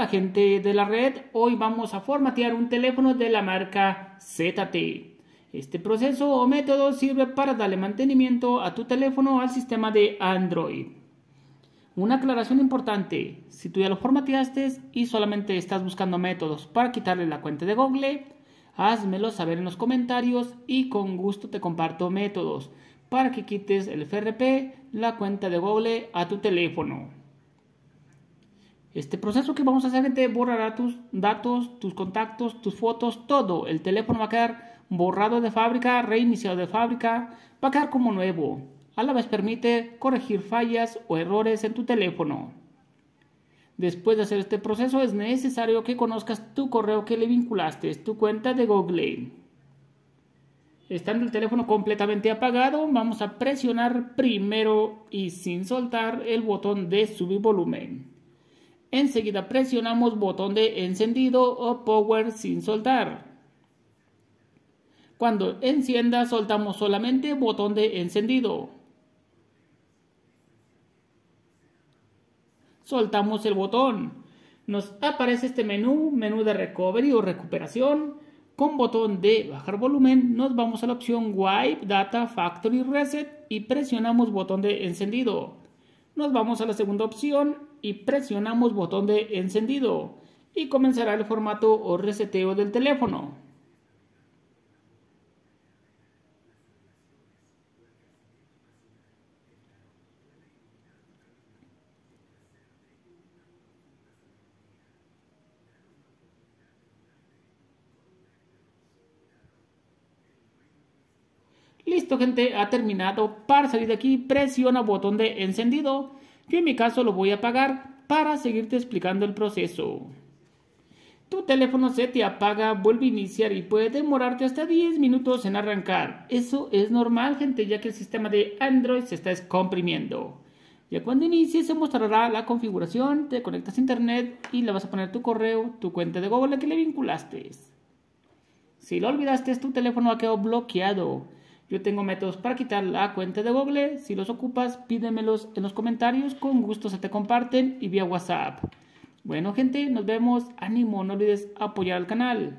Hola gente de la red, hoy vamos a formatear un teléfono de la marca ZT. Este proceso o método sirve para darle mantenimiento a tu teléfono al sistema de Android. Una aclaración importante, si tú ya lo formateaste y solamente estás buscando métodos para quitarle la cuenta de Google, házmelo saber en los comentarios y con gusto te comparto métodos para que quites el FRP, la cuenta de Google a tu teléfono. Este proceso que vamos a hacer, gente, borrará tus datos, tus contactos, tus fotos, todo. El teléfono va a quedar borrado de fábrica, reiniciado de fábrica, va a quedar como nuevo. A la vez permite corregir fallas o errores en tu teléfono. Después de hacer este proceso es necesario que conozcas tu correo que le vinculaste, tu cuenta de Google. Estando el teléfono completamente apagado, vamos a presionar primero y sin soltar el botón de subir volumen. Enseguida presionamos botón de encendido o power sin soltar. Cuando encienda soltamos solamente botón de encendido. Soltamos el botón. Nos aparece este menú, menú de recovery o recuperación. Con botón de bajar volumen nos vamos a la opción Wipe Data Factory Reset y presionamos botón de encendido. Nos vamos a la segunda opción y presionamos botón de encendido y comenzará el formato o reseteo del teléfono. Listo gente, ha terminado. Para salir de aquí presiona botón de encendido yo en mi caso lo voy a apagar para seguirte explicando el proceso. Tu teléfono se te apaga, vuelve a iniciar y puede demorarte hasta 10 minutos en arrancar. Eso es normal, gente, ya que el sistema de Android se está descomprimiendo. Ya cuando inicie se mostrará la configuración, te conectas a internet y le vas a poner tu correo, tu cuenta de Google que le vinculaste. Si lo olvidaste, tu teléfono ha quedado bloqueado. Yo tengo métodos para quitar la cuenta de Google. Si los ocupas, pídemelos en los comentarios. Con gusto se te comparten y vía WhatsApp. Bueno, gente, nos vemos. Ánimo, no olvides apoyar al canal.